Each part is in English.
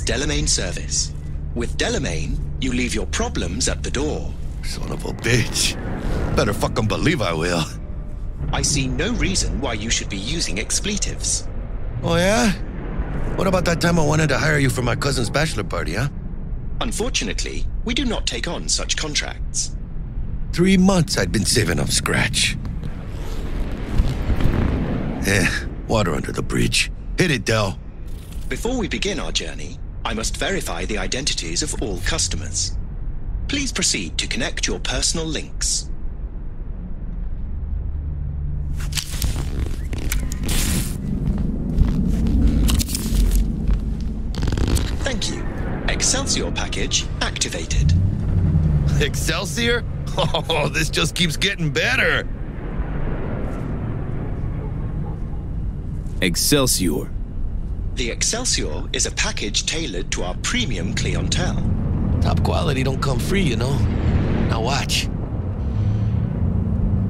Delamain service. With Delamain, you leave your problems at the door. Son of a bitch. Better fucking believe I will. I see no reason why you should be using expletives. Oh, yeah? What about that time I wanted to hire you for my cousin's bachelor party, huh? Unfortunately, we do not take on such contracts. Three months I'd been saving up scratch. Eh, water under the bridge. Hit it, Del. Before we begin our journey, I must verify the identities of all customers. Please proceed to connect your personal links. Thank you. Excelsior package activated. Excelsior? Oh, this just keeps getting better. Excelsior. The Excelsior is a package tailored to our premium clientele. Top quality don't come free, you know. Now watch.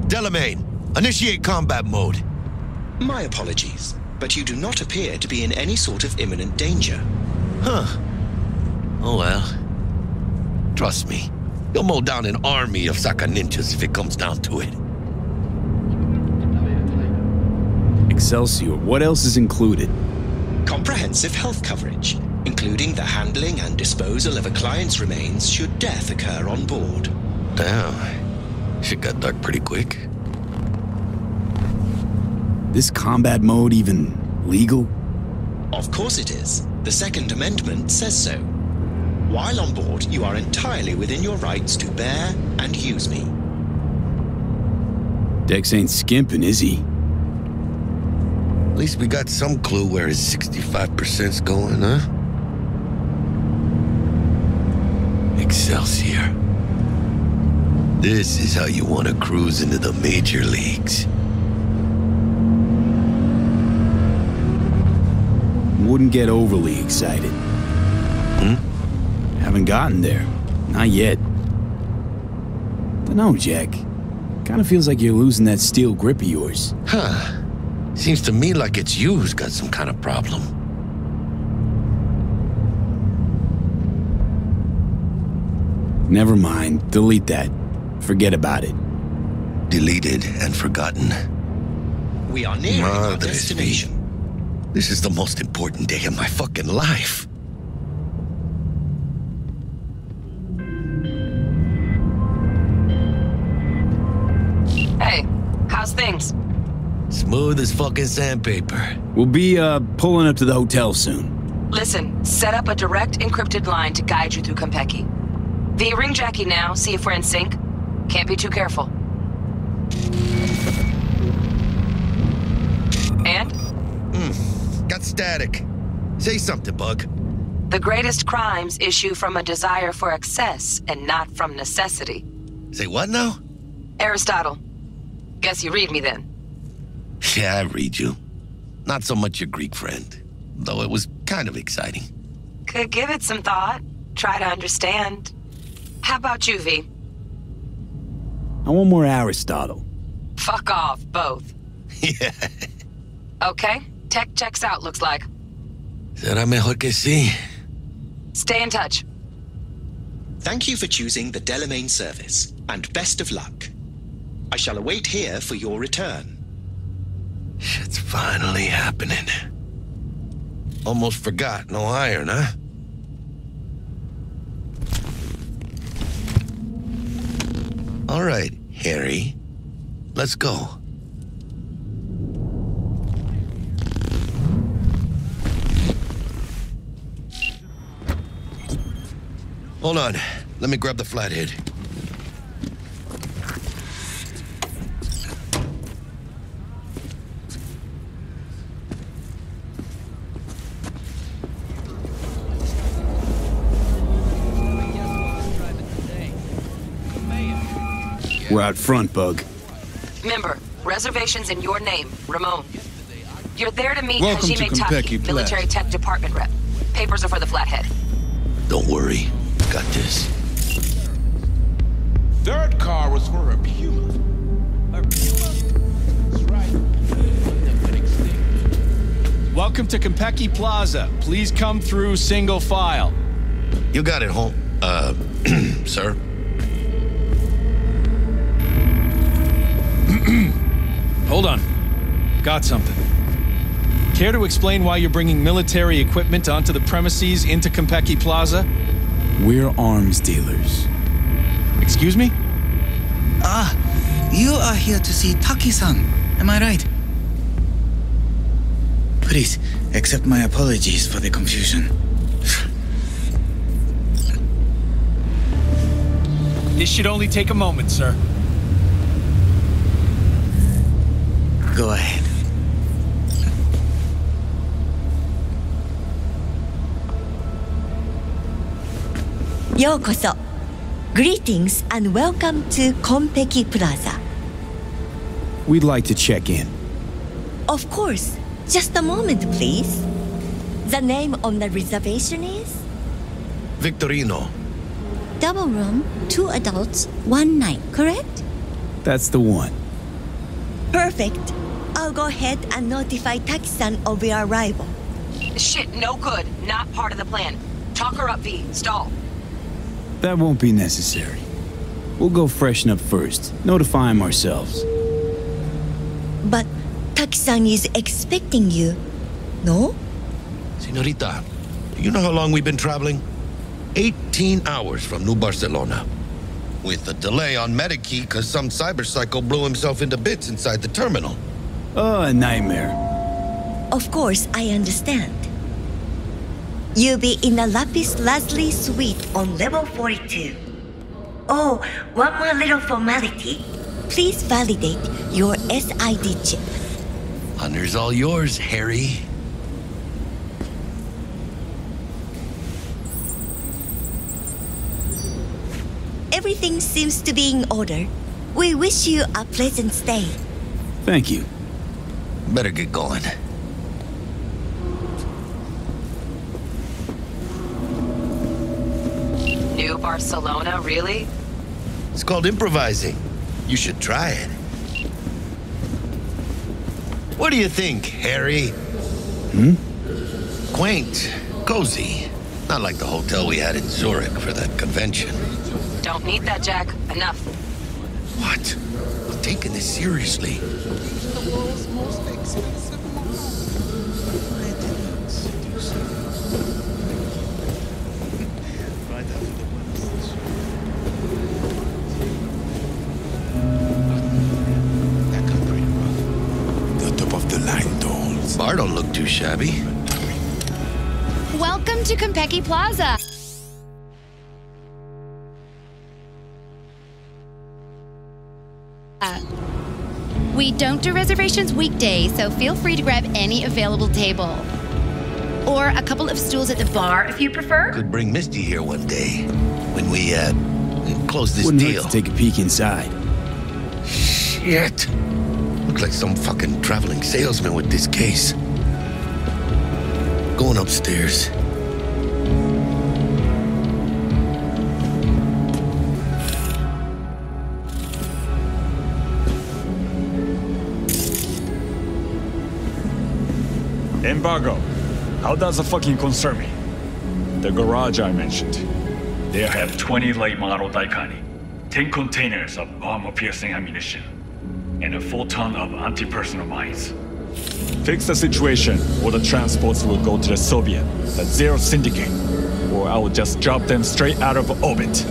Delamain, initiate combat mode. My apologies, but you do not appear to be in any sort of imminent danger. Huh. Oh well. Trust me, you'll mow down an army of Saka ninjas if it comes down to it. Excelsior. What else is included? Comprehensive health coverage, including the handling and disposal of a client's remains should death occur on board. Damn. Shit got dark pretty quick. This combat mode even legal? Of course it is. The Second Amendment says so. While on board, you are entirely within your rights to bear and use me. Dex ain't skimping, is he? At least we got some clue where his 65%'s going, huh? Excelsior. This is how you want to cruise into the major leagues. Wouldn't get overly excited. Hmm? Haven't gotten there. Not yet. Dunno, Jack. Kinda feels like you're losing that steel grip of yours. Huh. Seems to me like it's you who's got some kind of problem. Never mind. Delete that. Forget about it. Deleted and forgotten. We are nearing our Madre destination. This is the most important day of my fucking life. Smooth as fucking sandpaper. We'll be, uh, pulling up to the hotel soon. Listen, set up a direct encrypted line to guide you through Konpeki. V, ring Jackie now, see if we're in sync. Can't be too careful. And? Got static. Say something, Bug. The greatest crimes issue from a desire for excess and not from necessity. Say what now? Aristotle. Guess you read me then. Yeah, I read you. Not so much your Greek friend, though it was kind of exciting. Could give it some thought. Try to understand. How about you, V? I want more Aristotle. Fuck off, both. yeah. Okay, tech checks out, looks like. Será mejor que sí. Stay in touch. Thank you for choosing the Delamain service, and best of luck. I shall await here for your return. Shit's finally happening. Almost forgot, no iron, huh? All right, Harry. Let's go. Hold on. Let me grab the flathead. We're out front, Bug. Member, reservations in your name, Ramon. You're there to meet Welcome to Hajime Konpeki Taki, Plaza. military tech department rep. Papers are for the flathead. Don't worry. Got this. Third car was for a Puma. A Puma? That's right. The critics think. Welcome to Konpeki Plaza. Please come through single file. You got it, home. Uh, sir. Hold on. Got something. Care to explain why you're bringing military equipment onto the premises into Konpeki Plaza? We're arms dealers. Excuse me? Ah, you are here to see Taki-san. Am I right? Please accept my apologies for the confusion. This should only take a moment, sir. Go ahead. Yokoso. Greetings and welcome to Konpeki Plaza. We'd like to check in. Of course, just a moment, please. The name on the reservation is? Victorino. Double room, two adults, one night, correct? That's the one. Perfect. I'll go ahead and notify Taki-san of your arrival. Shit, no good. Not part of the plan. Talk her up, V. Stall. That won't be necessary. We'll go freshen up first, notify him ourselves. But Taki-san is expecting you, no? Senorita, do you know how long we've been traveling? 18 hours from New Barcelona. With a delay on Medikey because some cyberpsycho blew himself into bits inside the terminal. Oh, a nightmare. Of course, I understand. You'll be in the Lapis Lazuli suite on level 42. Oh, one more little formality. Please validate your SID chip. Honor's all yours, Harry. Everything seems to be in order. We wish you a pleasant stay. Thank you. Better get going. New Barcelona, really? It's called improvising. You should try it. What do you think, Harry? Hmm? Quaint, cozy. Not like the hotel we had in Zurich for that convention. Don't need that, Jack. Enough. What? I'm taking this seriously. The world's most expensive mall. I didn't seduce her. right after the wedding. That got pretty rough. The top of the line dolls. Bar don't look too shabby. Welcome to Konpeki Plaza. We don't do reservations weekdays, so feel free to grab any available table. Or a couple of stools at the bar if you prefer. Could bring Misty here one day when we, uh, close this Wouldn't deal. hurt to take a peek inside. Shit. Looks like some fucking traveling salesman with this case. Going upstairs. Embargo. How does it fucking concern me? The garage I mentioned. They have 20 late model Daikani, 10 containers of armor piercing ammunition, and a full ton of anti personnel mines. Fix the situation, or the transports will go to the Soviet, the Zero Syndicate, or I will just drop them straight out of orbit.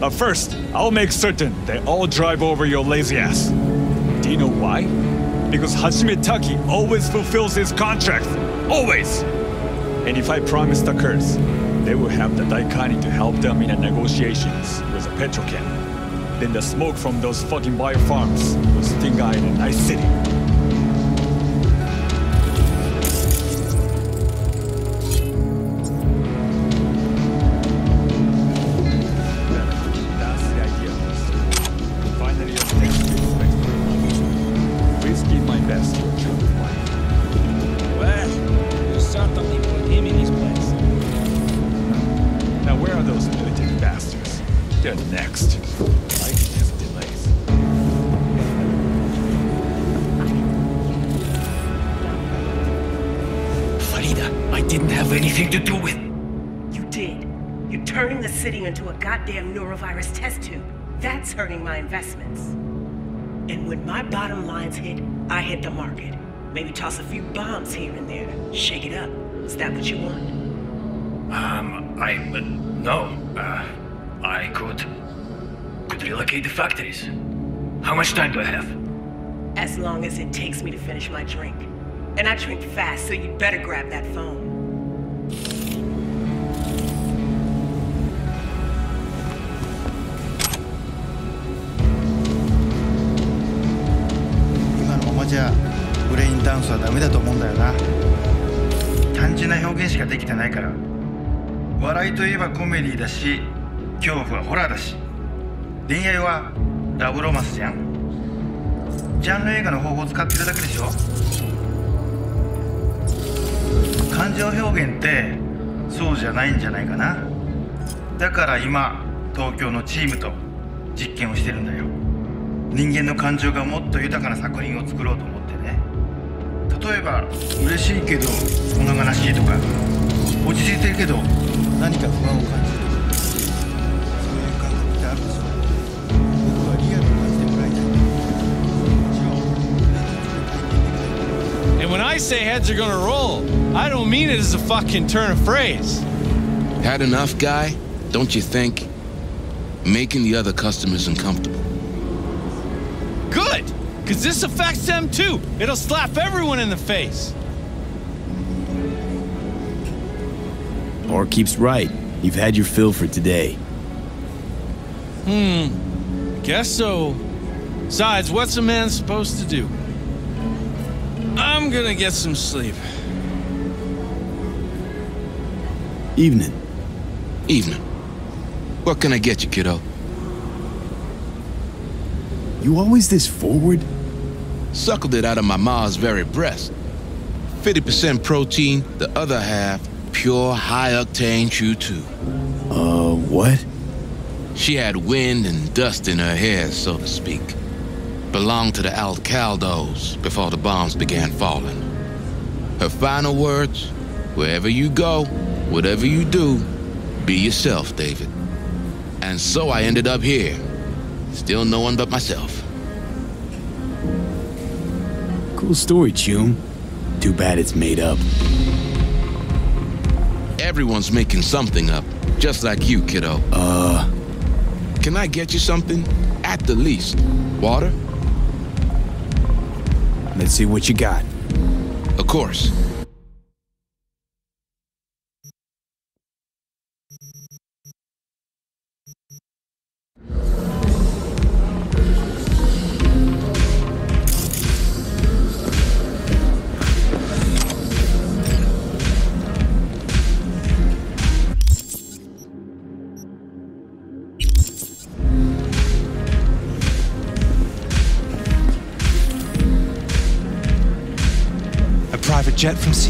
But first, I'll make certain they all drive over your lazy ass. Do you know why? Because Hajime Taki always fulfills his contracts. Always! And if I promise the curse, they will have the Daikani to help them in the negotiations with the Petrochem. Then the smoke from those fucking biofarms will sting in a nice city. Where are those penitent bastards? They're next. Delays. Farida, I didn't have anything to do with... You did. You're turning the city into a goddamn neurovirus test tube. That's hurting my investments. And when my bottom lines hit, I hit the market. Maybe toss a few bombs here and there. Shake it up. Is that what you want? Um, I... Uh, no. Uh, I could. could relocate the factories. How much time do I have? As long as it takes me to finish my drink. And I drink fast, so you'd better grab that phone. 今のままじゃブレインダンスはダメだと思うんだよな単純な表現しかできてないから笑いといえばコメディだし恐怖はホラーだし。恋愛はラブロマンスじゃん。ジャンル映画の方法を使ってるだけでしょ。感情表現ってそうじゃないんじゃないかな。だから今東京のチームと実験をしてるんだよ。人間の感情がもっと豊かな作品を作ろうと思ってね。例えば嬉しいけど物悲しいとか落ち着いてるけど 何か不安を感じるそういう感覚ってあるでしょ僕はリアルに感じてもらいたい And when I say heads are gonna roll, I don't mean it as a fucking turn of phrase. Had enough, guy? Don't you think? Making the other customers uncomfortable. Good! Because this affects them too. It'll slap everyone in the face. Or keeps right. You've had your fill for today. Hmm. Guess so. Besides, what's a man supposed to do? I'm gonna get some sleep. Evening. Evening. What can I get you, kiddo? You always this forward? Suckled it out of my ma's very breast. 50% protein, the other half pure high-octane chew too. Uh, what? She had wind and dust in her hair, so to speak. Belonged to the Aldecaldos before the bombs began falling. Her final words, wherever you go, whatever you do, be yourself, David. And so I ended up here. Still no one but myself. Cool story, Chum. Too bad it's made up. Everyone's making something up, just like you, kiddo. Uh. Can I get you something? At the least. Water? Let's see what you got. Of course.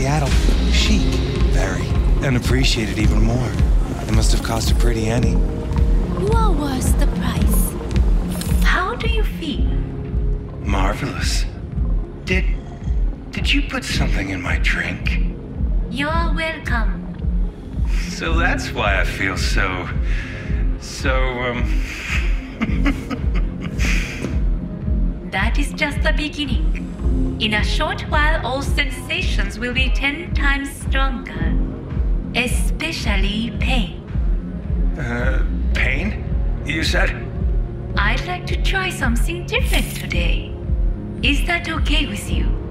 Seattle. Chic. Very. And appreciated even more. It must have cost a pretty penny. You are worth the price. How do you feel? Marvelous. Did. Did you put something in my drink? You're welcome. So that's why I feel so. so, um. That is just the beginning. In a short while, all sensations will be ten times stronger. Especially pain. Uh, pain? You said? I'd like to try something different today. Is that okay with you?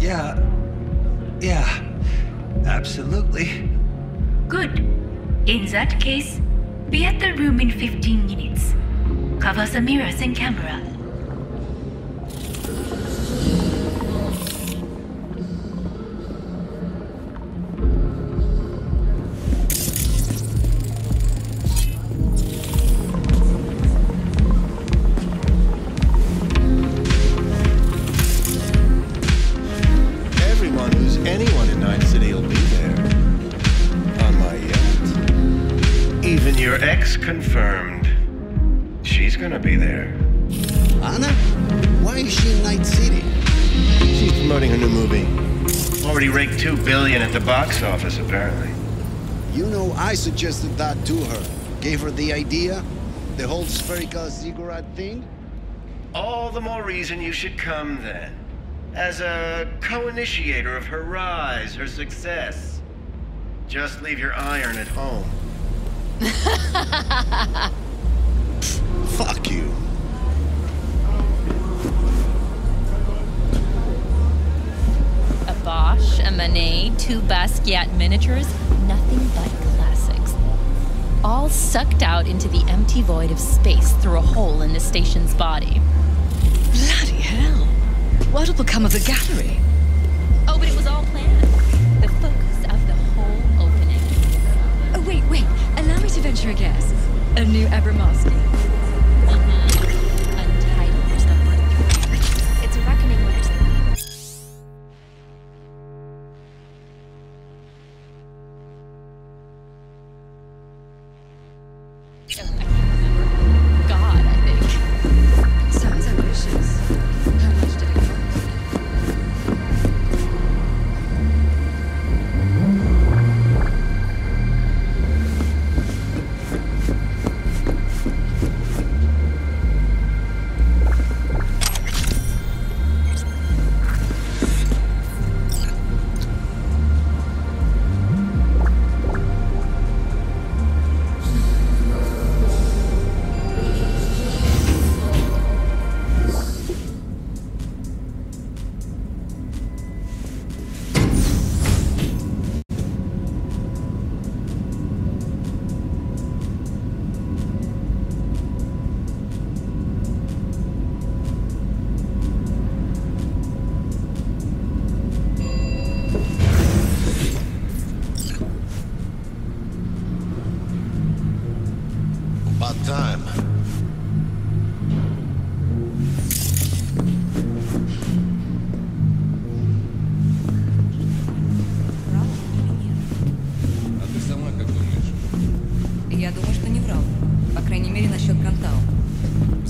Yeah. Yeah. Absolutely. Good. In that case, be at the room in 15 minutes. Cover the mirrors and camera. I suggested that to her. Gave her the idea. The whole spherical ziggurat thing. All the more reason you should come then. As a co-initiator of her rise, her success. Just leave your iron at home. Fuck you. A Bosch, a Manet, two Basquiat miniatures, nothing but classics. All sucked out into the empty void of space through a hole in the station's body. Bloody hell. What'll become of the gallery? Oh, but it was all planned. The focus of the whole opening. Oh, wait, wait. Allow me to venture a guess. A new Abramowski.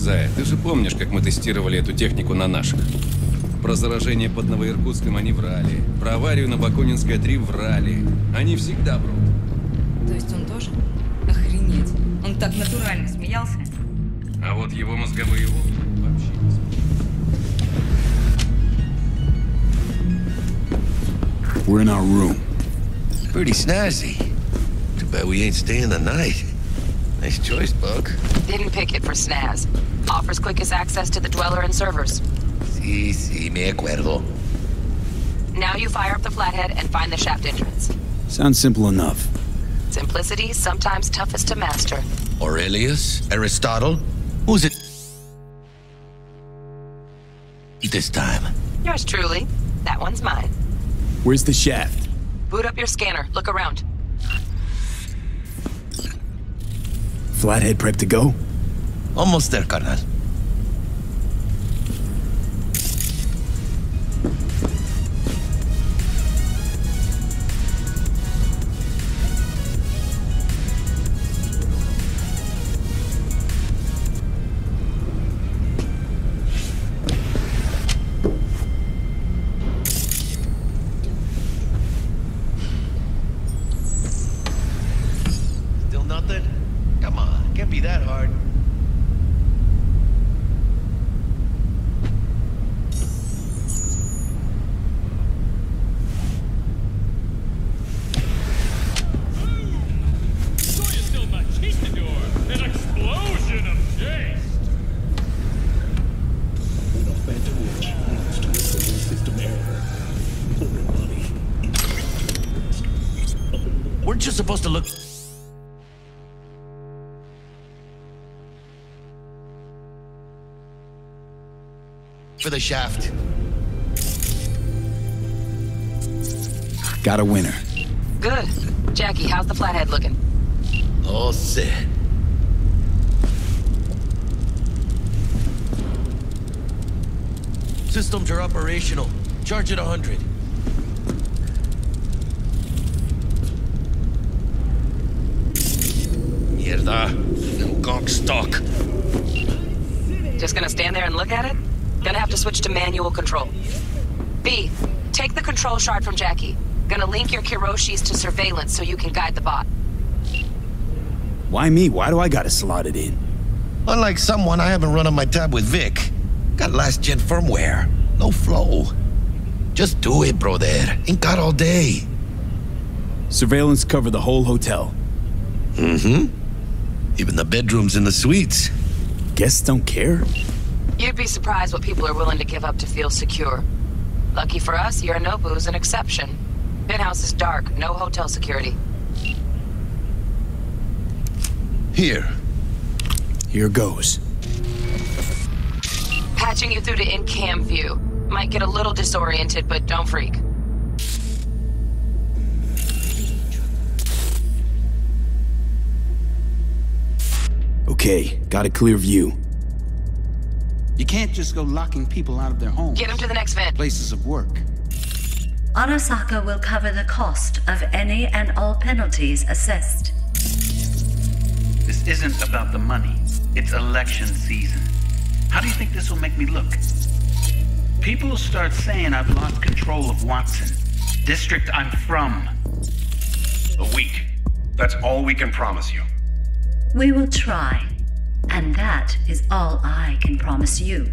Зая, ты же помнишь, как мы тестировали эту технику на наших? Про заражение под Новоиркутском они врали. Про аварию на Бакунинской 3 врали. Они всегда врут. То есть он тоже? Охренеть. Он так натурально смеялся. А вот его мозговые волны вообще не We're in our room. Pretty snazzy. Too bad we ain't staying the night. Nice choice, Bug. Didn't pick it for snaz. Offers quickest access to the dweller and servers. Sí, sí, me acuerdo. Now you fire up the flathead and find the shaft entrance. Sounds simple enough. Simplicity, sometimes toughest to master. Aurelius? Aristotle? Who's it? This time. Yours truly. That one's mine. Where's the shaft? Boot up your scanner. Look around. Flathead prep to go? Almost there, carnal. Weren't you supposed to look? For the shaft. Got a winner. Good. Jackie, how's the flathead looking? All set. Systems are operational. Charge at 100. Mierda. Gunk stock. Just gonna stand there and look at it? Gonna have to switch to manual control. B, take the control shard from Jackie. Gonna link your Kiroshis to surveillance so you can guide the bot. Why me? Why do I gotta slot it in? Unlike someone, I haven't run on my tab with Vic. Got last gen firmware. No flow. Just do it, brother. Ain't got all day. Surveillance cover the whole hotel. Mm-hmm. Even the bedrooms and the suites. Guests don't care? You'd be surprised what people are willing to give up to feel secure. Lucky for us, Yorinobu's an exception. Penthouse is dark, no hotel security. Here. Here goes. Patching you through to in-cam view. Might get a little disoriented, but don't freak. Okay, got a clear view. You can't just go locking people out of their homes. Get them to the next vent. Places of work. Arasaka will cover the cost of any and all penalties assessed. This isn't about the money. It's election season. How do you think this will make me look? People will start saying I've lost control of Watson. District I'm from. A week. That's all we can promise you. We will try. And that is all I can promise you.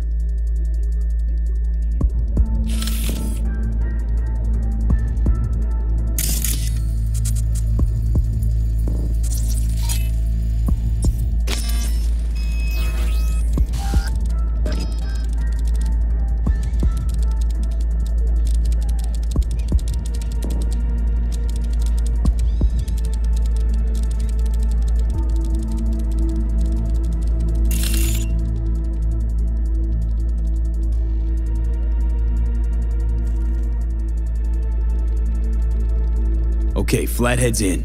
Flathead's in.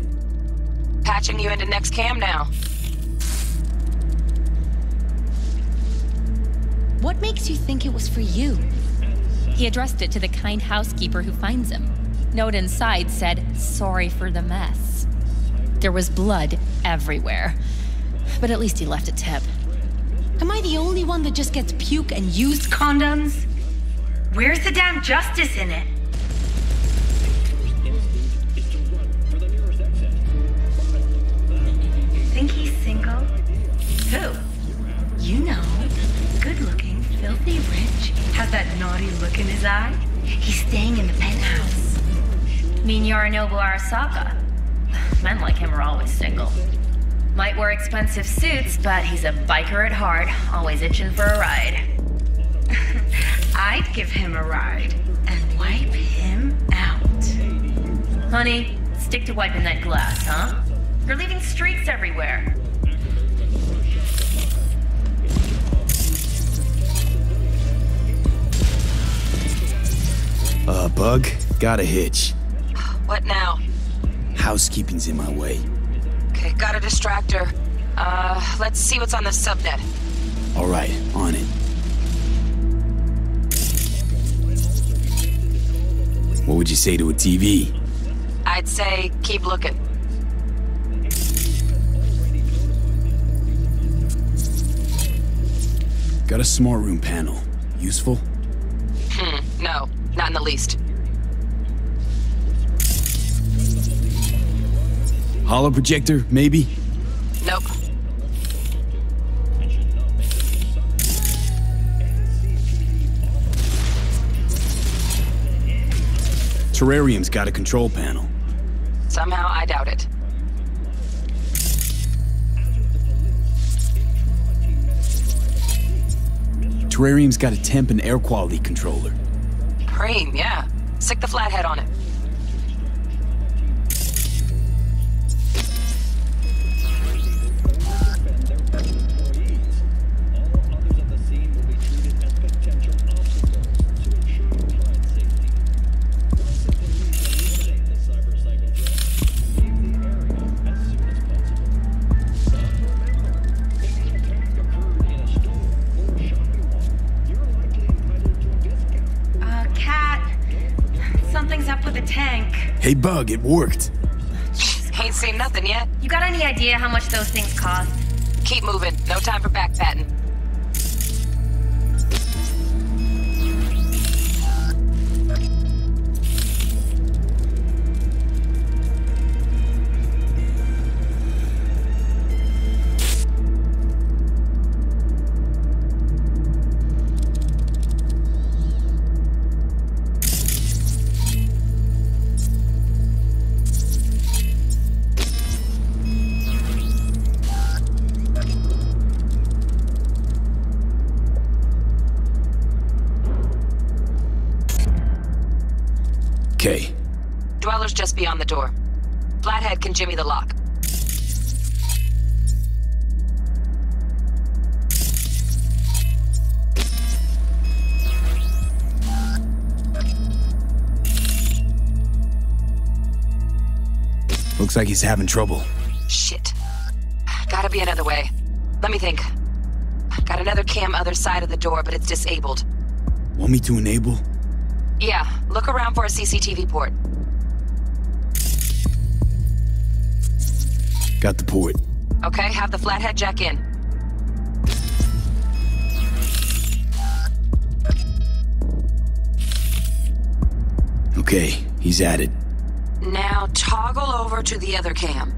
Patching you into next cam now. What makes you think it was for you? He addressed it to the kind housekeeper who finds him. Note inside said, sorry for the mess. There was blood everywhere. But at least he left a tip. Am I the only one that just gets puke and used condoms? Where's the damn justice in it? You know. Good looking, filthy rich, has that naughty look in his eye. He's staying in the penthouse. Mean Yorinobu Arasaka. Men like him are always single. Might wear expensive suits, but he's a biker at heart, always itching for a ride. I'd give him a ride and wipe him out. Honey, stick to wiping that glass, huh? You're leaving streaks everywhere. Bug, got a hitch. What now? Housekeeping's in my way. Okay, got a distractor. Uh, let's see what's on the subnet. All right, on it. What would you say to a TV? I'd say keep looking. Got a smart room panel. Useful? Hmm, no, not in the least. Holo projector, maybe? Nope. Terrarium's got a control panel. Somehow I doubt it. Terrarium's got a temp and air quality controller. Preem, yeah. Stick the flathead on it. Hey, Bug, it worked. Ain't seen nothing yet. You got any idea how much those things cost? Keep moving. No time for backpatting. Just beyond the door. Flathead can jimmy the lock. Looks like he's having trouble. Shit. Gotta be another way. Let me think. Got another cam other side of the door, but it's disabled. Want me to enable? Yeah, look around for a CCTV port. Got the port. Okay, have the flathead jack in. Okay, he's at it. Now toggle over to the other cam.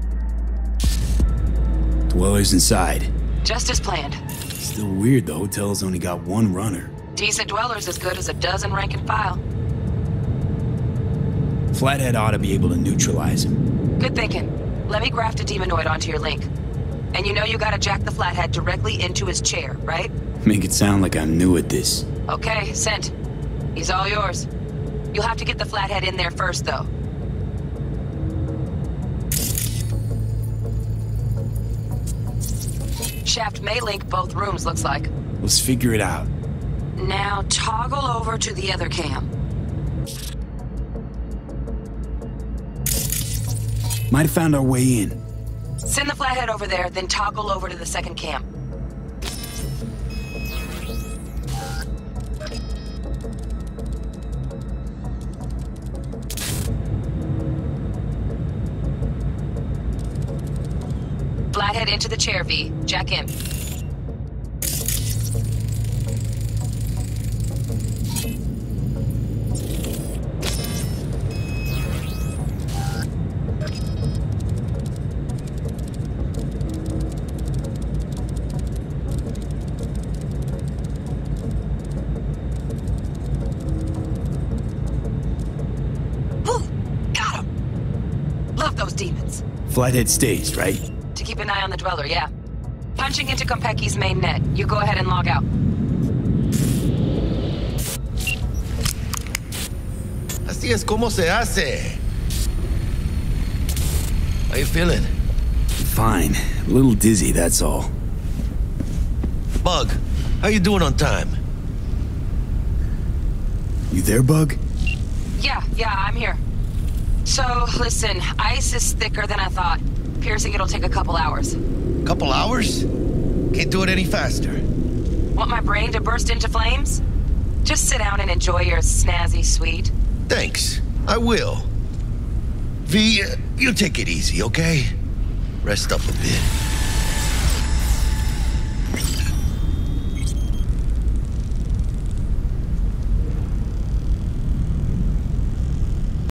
Dweller's inside. Just as planned. Still weird the hotel's only got one runner. Decent dweller's as good as a dozen rank and file. Flathead ought to be able to neutralize him. Good thinking. Let me graft a demonoid onto your link. And you know you gotta jack the flathead directly into his chair, right? Make it sound like I'm new at this. Okay, sent. He's all yours. You'll have to get the flathead in there first, though. Shaft may link both rooms, looks like. Let's figure it out. Now toggle over to the other cam. Might have found our way in. Send the flathead over there, then toggle over to the second camp. Flathead into the chair, V. Jack in. Flathead stays, right? To keep an eye on the dweller, yeah. Punching into Konpeki's main net. You go ahead and log out. Así es como se hace. How you feeling? Fine. A little dizzy, that's all. Bug, how you doing on time? You there, Bug? Yeah, yeah, I'm here. So, listen, ice is thicker than I thought. Piercing it'll take a couple hours. Couple hours? Can't do it any faster. Want my brain to burst into flames? Just sit down and enjoy your snazzy suite. Thanks. I will. V, uh, you take it easy, okay? Rest up a bit.